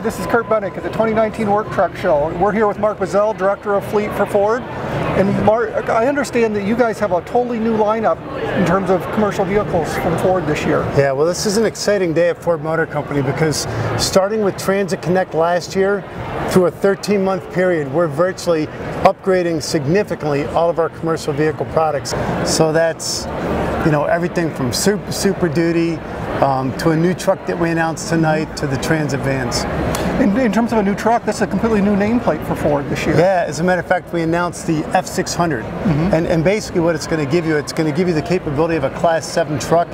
this is Curt Bennink at the 2019 Work Truck Show. We're here with Mark Buzzell, Director of Fleet for Ford. And Mark, I understand that you guys have a totally new lineup in terms of commercial vehicles from Ford this year. Yeah, well this is an exciting day at Ford Motor Company because starting with Transit Connect last year, through a 13 month period, we're virtually upgrading significantly all of our commercial vehicle products. So that's you know everything from super, super duty um, to a new truck that we announced tonight to the Transit vans. In, in, terms of a new truck, that's a completely new nameplate for Ford this year. Yeah, as a matter of fact, we announced the F600. Mm -hmm. and, and basically what it's going to give you, it's going to give you the capability of a Class 7 truck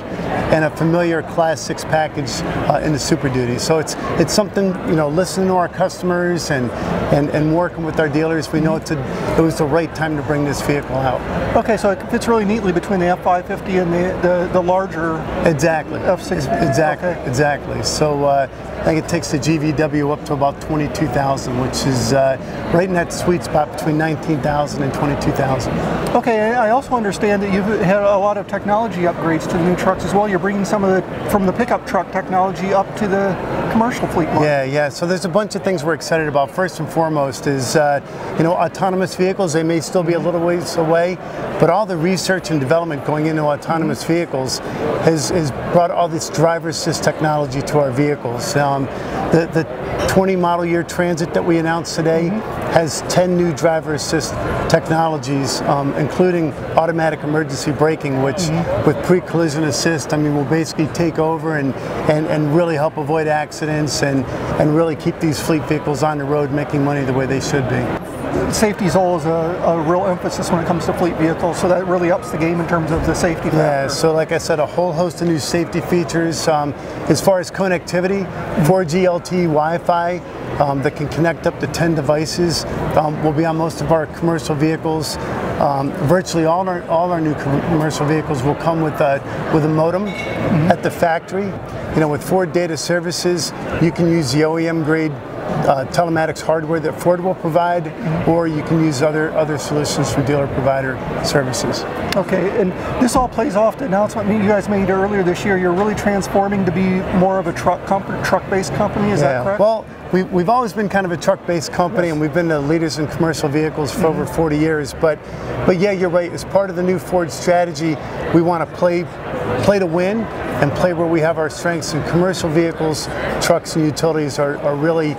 and a familiar Class 6 package uh, in the Super Duty. So it's it's something, you know, listening to our customers and, and, and working with our dealers, we know it's a, it was the right time to bring this vehicle out. Okay, so it fits really neatly between the F550 and the, the, the larger exactly. F650. Exactly, okay. exactly. So uh, I think it takes the GVW up to about 22,000, which is uh, right in that sweet spot between 19,000 and 22,000. Okay, I also understand that you've had a lot of technology upgrades to the new trucks as well. You're bringing some of the from the pickup truck technology up to the commercial fleet market. Yeah, yeah. So there's a bunch of things we're excited about. First and foremost is uh, you know autonomous vehicles. They may still be a little ways away, but all the research and development going into autonomous vehicles has, has brought all this driver assist technology to our vehicles. Um, the, the 20 model year Transit that we announced today mm -hmm. Has 10 new driver assist technologies, um, including automatic emergency braking, which mm -hmm. with pre-collision assist, I mean, will basically take over and, and, and really help avoid accidents and, and really keep these fleet vehicles on the road making money the way they should be safety is always a, a, real emphasis when it comes to fleet vehicles, so that really ups the game in terms of the safety factor. Yeah, so like I said, a whole host of new safety features. Um, as far as connectivity, 4G LTE Wi-Fi um, that can connect up to 10 devices um, will be on most of our commercial vehicles. Um, virtually all our all our new commercial vehicles will come with a with a modem mm -hmm. at the factory. You know, with Ford Data Services, you can use the OEM grade uh, telematics hardware that Ford will provide, or you can use other other solutions from dealer provider services. Okay, and this all plays off the announcement you guys made earlier this year. You're really transforming to be more of a truck truck-based company. Is yeah. that correct? Well, we, we've always been kind of a truck-based company, yes. and we've been the leaders in commercial vehicles for mm -hmm. over 40 years. But, but yeah, you're right. As part of the new Ford strategy, we want to play play to win and play where we have our strengths. And commercial vehicles, trucks, and utilities are, are really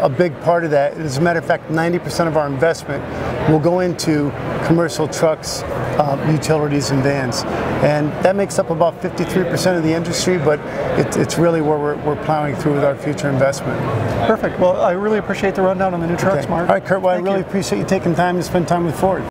a big part of that. As a matter of fact, 90% of our investment will go into commercial trucks, uh, utilities, and vans. And that makes up about 53% of the industry, but it, it's really where we're, we're, plowing through with our future investment. Perfect. Well, I really appreciate the rundown on the new trucks, okay. Mark. All right, Curt, well, Thank I really you. appreciate you taking time to spend time with Ford.